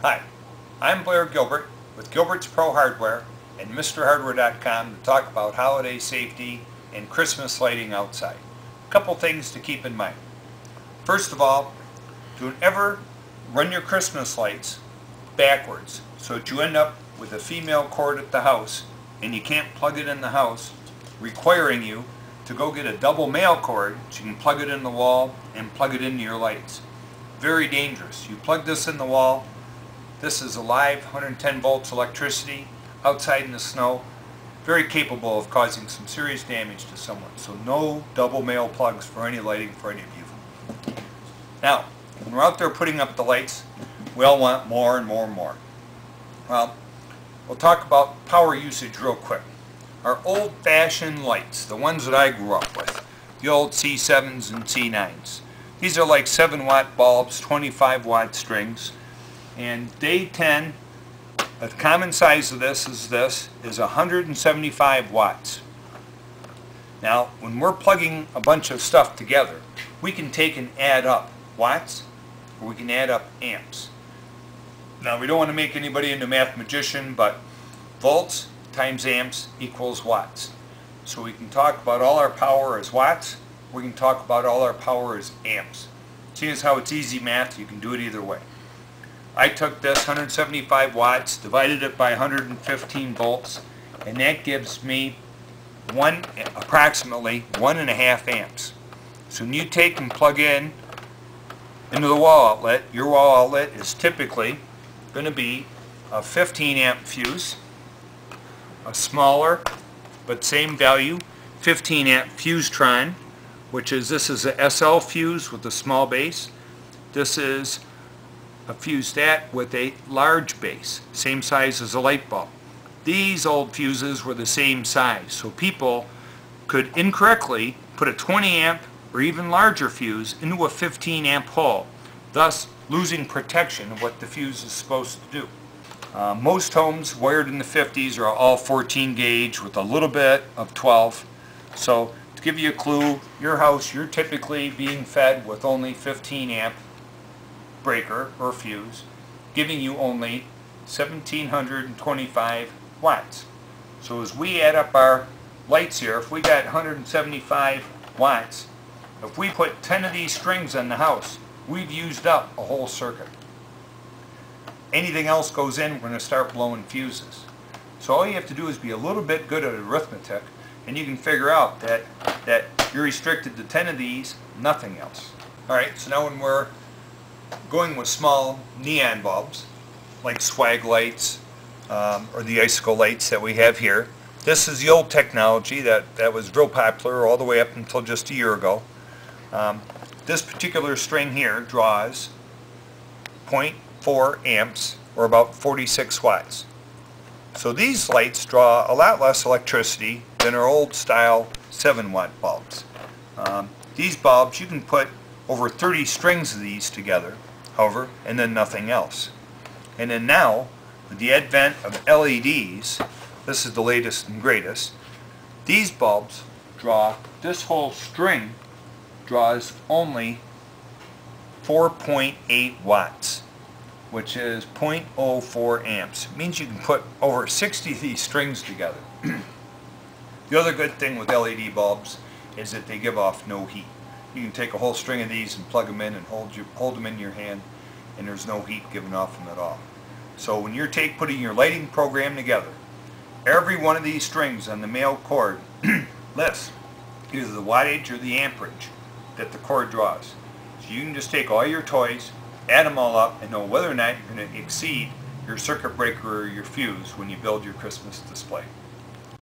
Hi, I'm Blair Gilbert with Gilbert's Pro Hardware and MrHardware.com to talk about holiday safety and Christmas lighting outside. A couple things to keep in mind. First of all, don't ever run your Christmas lights backwards so that you end up with a female cord at the house and you can't plug it in the house, requiring you to go get a double male cord so you can plug it in the wall and plug it into your lights. Very dangerous. You plug this in the wall, this is a live 110 volts electricity outside in the snow, very capable of causing some serious damage to someone. So no double male plugs for any lighting for any of you. Now, when we're out there putting up the lights, we all want more and more and more. Well, we'll talk about power usage real quick. Our old-fashioned lights, the ones that I grew up with, the old C7s and C9s. These are like 7 watt bulbs, 25 watt strings and day 10 the common size of this is this is 175 watts. Now when we're plugging a bunch of stuff together we can take and add up watts or we can add up amps. Now we don't want to make anybody into a math magician but volts times amps equals watts. So we can talk about all our power as watts we can talk about all our power as amps. See as how it's easy math you can do it either way I took this 175 watts, divided it by 115 volts, and that gives me one approximately one and a half amps. So when you take and plug in into the wall outlet, your wall outlet is typically going to be a 15 amp fuse, a smaller but same value 15 amp Fuse-Tron, which is this is a SL fuse with a small base. This is fuse that with a large base, same size as a light bulb. These old fuses were the same size, so people could incorrectly put a 20 amp or even larger fuse into a 15 amp hole, thus losing protection of what the fuse is supposed to do. Uh, most homes wired in the 50s are all 14 gauge with a little bit of 12. So to give you a clue, your house, you're typically being fed with only 15 amp breaker or fuse, giving you only 1725 watts. So as we add up our lights here, if we got 175 watts, if we put 10 of these strings in the house, we've used up a whole circuit. Anything else goes in, we're going to start blowing fuses. So all you have to do is be a little bit good at arithmetic, and you can figure out that, that you're restricted to 10 of these, nothing else. Alright, so now when we're going with small neon bulbs, like swag lights um, or the icicle lights that we have here. This is the old technology that, that was real popular all the way up until just a year ago. Um, this particular string here draws 0.4 amps or about 46 watts. So these lights draw a lot less electricity than our old style 7 watt bulbs. Um, these bulbs you can put over 30 strings of these together, however, and then nothing else. And then now, with the advent of LEDs, this is the latest and greatest, these bulbs draw, this whole string draws only 4.8 watts, which is 0.04 amps. It means you can put over 60 of these strings together. the other good thing with LED bulbs is that they give off no heat. You can take a whole string of these and plug them in and hold, you, hold them in your hand and there's no heat given off them at all. So when you're take, putting your lighting program together, every one of these strings on the male cord lists either the wattage or the amperage that the cord draws. So you can just take all your toys, add them all up, and know whether or not you're going to exceed your circuit breaker or your fuse when you build your Christmas display.